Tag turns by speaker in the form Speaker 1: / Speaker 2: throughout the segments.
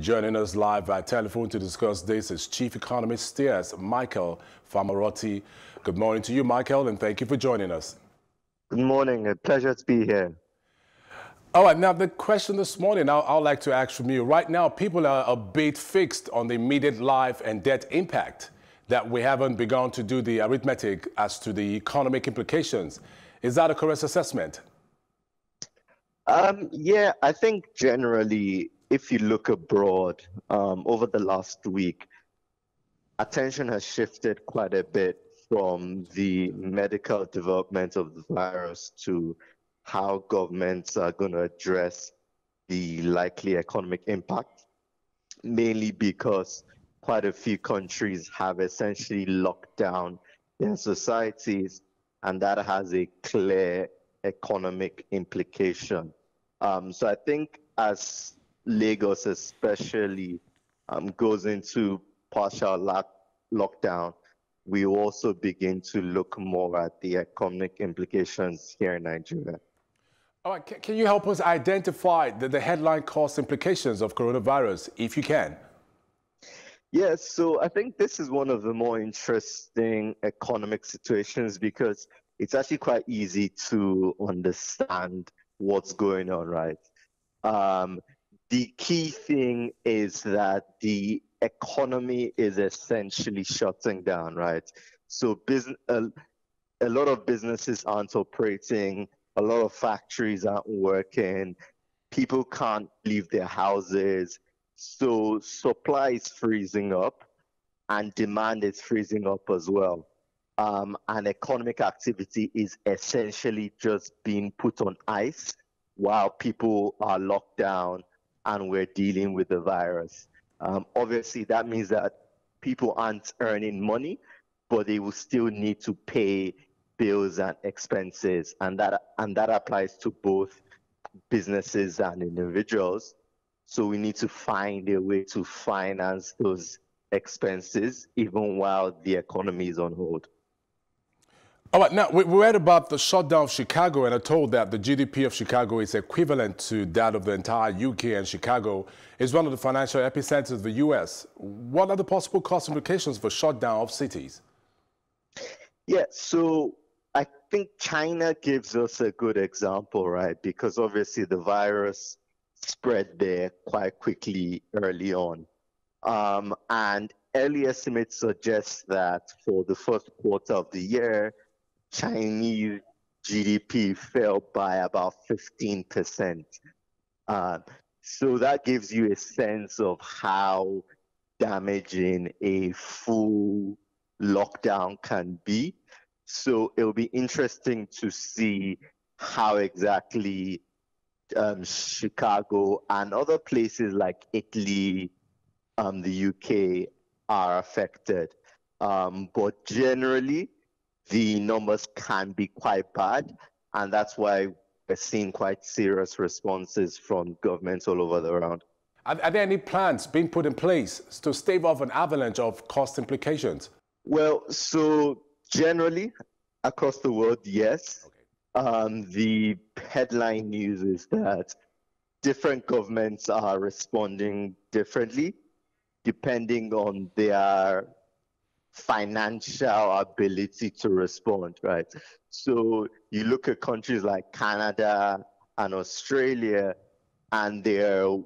Speaker 1: Joining us live by telephone to discuss this is Chief Economist Stears, Michael Famoroti. Good morning to you, Michael, and thank you for joining us.
Speaker 2: Good morning. A pleasure to be here.
Speaker 1: All right, now the question this morning I, would like to ask from you. Right now, people are a bit fixed on the immediate life and debt impact that we haven't begun to do the arithmetic as to the economic implications. Is that a correct assessment?
Speaker 2: Um, yeah, I think generally, if you look abroad um, over the last week, attention has shifted quite a bit from the medical development of the virus to how governments are going to address the likely economic impact, mainly because quite a few countries have essentially locked down their societies, and that has a clear economic implication. Um, so I think as Lagos especially um, goes into partial lock- lockdown, we also begin to look more at the economic implications here in Nigeria.
Speaker 1: All right, can you help us identify the, the headline cost implications of coronavirus, if you can?
Speaker 2: Yes, so I think this is one of the more interesting economic situations because it's actually quite easy to understand what's going on, right? Um, the key thing is that the economy is essentially shutting down, right? So business, a, a lot of businesses aren't operating, a lot of factories aren't working, people can't leave their houses so supply is freezing up and demand is freezing up as well. Um, and economic activity is essentially just being put on ice while people are locked down and we're dealing with the virus. Um, obviously, that means that people aren't earning money, but they will still need to pay bills and expenses, and that and that applies to both businesses and individuals. So we need to find a way to finance those expenses even while the economy is on hold.
Speaker 1: All right, now we read about the shutdown of Chicago and are told that the GDP of Chicago is equivalent to that of the entire UK and Chicago is one of the financial epicenters of the US. What are the possible cost implications for shutdown of cities?
Speaker 2: Yeah, so I think China gives us a good example, right? Because obviously the virus spread there quite quickly early on. Um, and early estimates suggest that for the first quarter of the year, Chinese GDP fell by about 15%. Uh, so that gives you a sense of how damaging a full lockdown can be. So it'll be interesting to see how exactly um, Chicago and other places like Italy, um, the UK are affected. Um, but generally, the numbers can be quite bad, and that's why we're seeing quite serious responses from governments all over the world.
Speaker 1: Are, are there any plans being put in place to stave off an avalanche of cost implications?
Speaker 2: Well, so generally across the world, yes. Okay. Um, the headline news is that different governments are responding differently depending on their financial ability to respond, right? So you look at countries like Canada and Australia, and they're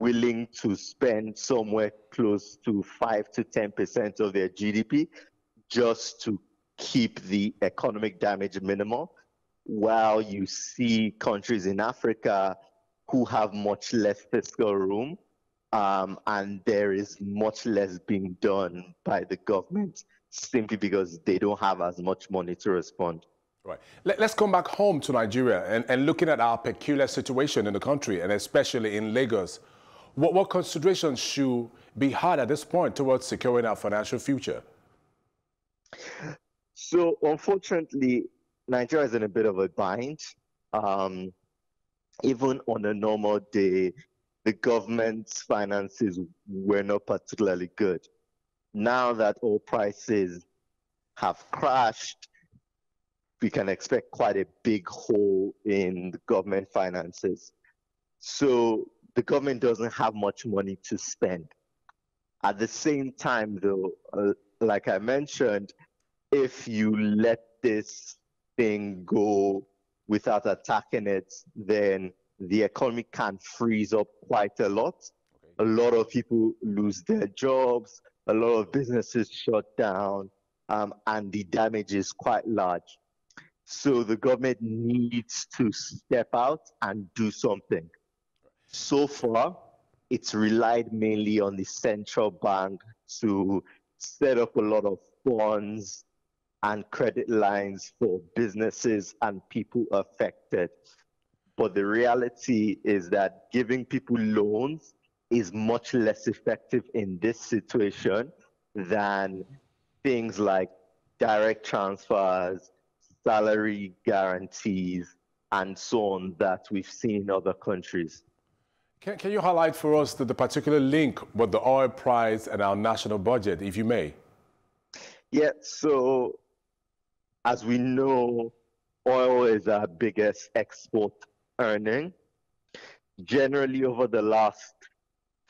Speaker 2: willing to spend somewhere close to 5 to 10% of their GDP just to keep the economic damage minimal while you see countries in Africa who have much less fiscal room, um, and there is much less being done by the government simply because they don't have as much money to respond.
Speaker 1: Right. Let, us come back home to Nigeria and, and looking at our peculiar situation in the country and especially in Lagos. What, what considerations should be had at this point towards securing our financial future?
Speaker 2: So, unfortunately, Nigeria is in a bit of a bind. Um, even on a normal day, the government's finances were not particularly good. Now that oil prices have crashed, we can expect quite a big hole in the government finances. So the government doesn't have much money to spend. At the same time, though, uh, like I mentioned, if you let this thing go without attacking it, then the economy can freeze up quite a lot. Okay. A lot of people lose their jobs, a lot of businesses shut down, um, and the damage is quite large. So the government needs to step out and do something. So far, it's relied mainly on the central bank to set up a lot of funds and credit lines for businesses and people affected. But the reality is that giving people loans is much less effective in this situation than things like direct transfers, salary guarantees, and so on that we've seen in other countries.
Speaker 1: Can, can you highlight for us the, the particular link with the oil price and our national budget, if you may?
Speaker 2: Yeah, so as we know, oil is our biggest export earning. Generally, over the last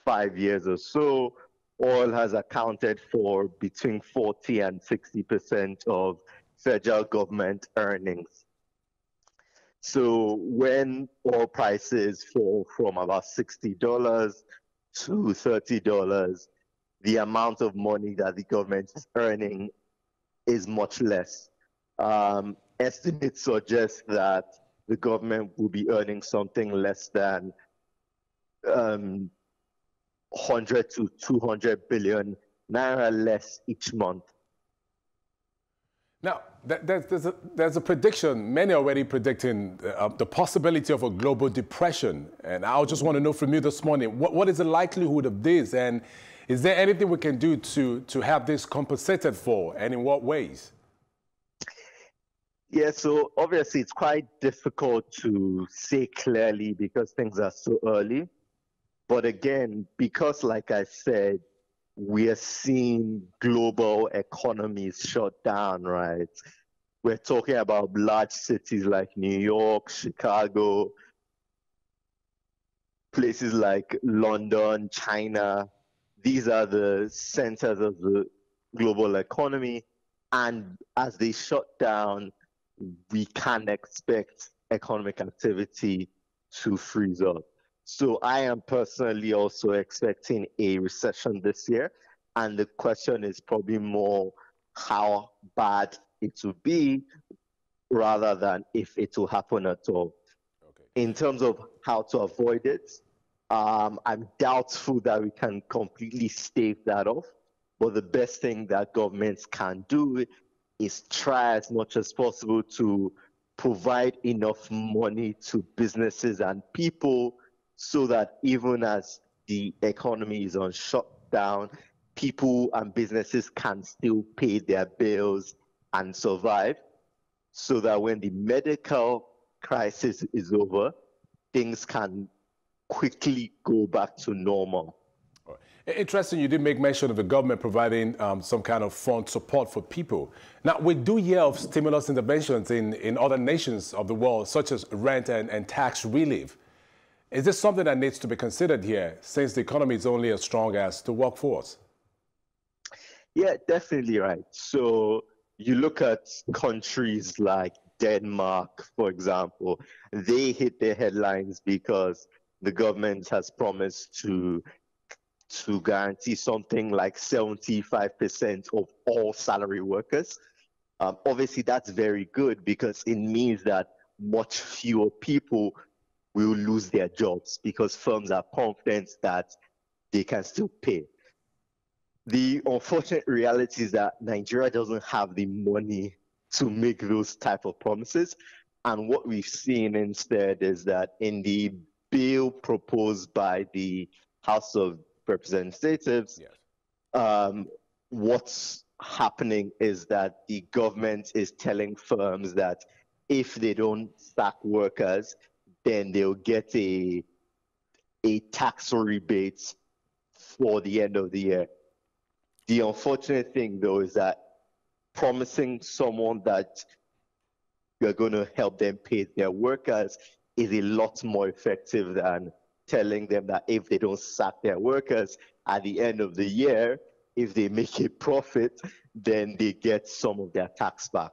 Speaker 2: five years or so, oil has accounted for between 40 and 60% of federal government earnings. So when oil prices fall from about $60 to $30, the amount of money that the government is earning is much less. Um, estimates suggest that the government will be earning something less than um, 100 to 200 billion naira less each month.
Speaker 1: Now, there's a, there's a prediction, many are already predicting uh, the possibility of a global depression. And I just want to know from you this morning, what, what is the likelihood of this? And is there anything we can do to, to have this compensated for? And in what ways?
Speaker 2: Yeah, so obviously it's quite difficult to say clearly because things are so early. But again, because like I said, we are seeing global economies shut down, right? We're talking about large cities like New York, Chicago, places like London, China. These are the centers of the global economy. And as they shut down, we can expect economic activity to freeze up. So I am personally also expecting a recession this year. And the question is probably more how bad it will be rather than if it will happen at all. Okay. In terms of how to avoid it, um, I'm doubtful that we can completely stave that off. But the best thing that governments can do is try as much as possible to provide enough money to businesses and people so that even as the economy is on shutdown, people and businesses can still pay their bills and survive, so that when the medical crisis is over, things can quickly go back to normal.
Speaker 1: Interesting, you did make mention of the government providing um, some kind of fund support for people. Now, we do hear of stimulus interventions in, in other nations of the world, such as rent and, and tax relief. Is this something that needs to be considered here since the economy is only as strong as the workforce?
Speaker 2: Yeah, definitely right. So you look at countries like Denmark, for example, they hit their headlines because the government has promised to to guarantee something like 75% of all salary workers. Um, obviously, that's very good because it means that much fewer people will lose their jobs because firms are confident that they can still pay. The unfortunate reality is that Nigeria doesn't have the money to make those type of promises. And what we've seen instead is that in the bill proposed by the House of Representatives, yes. um, what's happening is that the government is telling firms that if they don't sack workers, then they'll get a a tax rebate for the end of the year. The unfortunate thing though is that promising someone that you're going to help them pay their workers is a lot more effective than telling them that if they don't sack their workers at the end of the year, if they make a profit, then they get some of their tax back.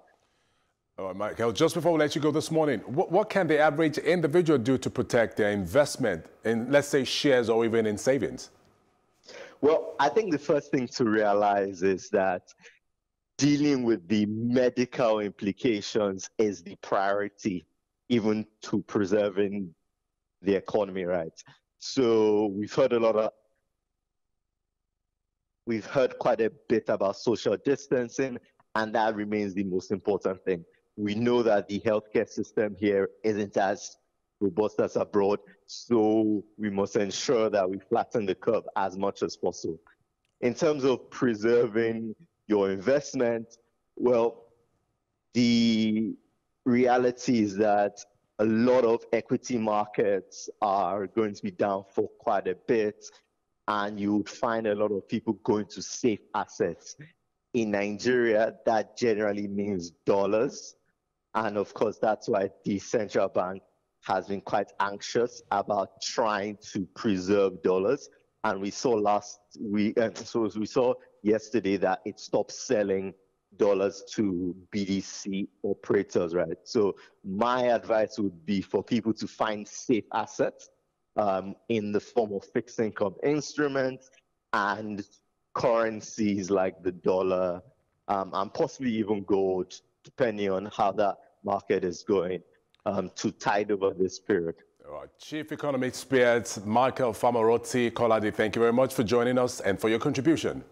Speaker 1: All right, Michael, just before we let you go this morning, what, what can the average individual do to protect their investment in, let's say, shares or even in savings?
Speaker 2: Well, I think the first thing to realize is that dealing with the medical implications is the priority, even to preserving the economy, right? So we've heard a lot of, we've heard quite a bit about social distancing, and that remains the most important thing. We know that the healthcare system here isn't as robust as abroad, so we must ensure that we flatten the curve as much as possible. In terms of preserving your investment, well, the reality is that a lot of equity markets are going to be down for quite a bit, and you would find a lot of people going to safe assets. In Nigeria, that generally means dollars. And of course, that's why the central bank has been quite anxious about trying to preserve dollars. And we saw last week, and uh, so we saw yesterday that it stopped selling dollars to BDC operators, right? So my advice would be for people to find safe assets um, in the form of fixed income instruments and currencies like the dollar um, and possibly even gold, depending on how that market is going um, to tide over this period.
Speaker 1: All right. Chief Economist Spirit, Michael Famoroti Kolade, thank you very much for joining us and for your contribution.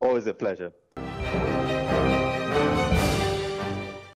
Speaker 2: Always a pleasure.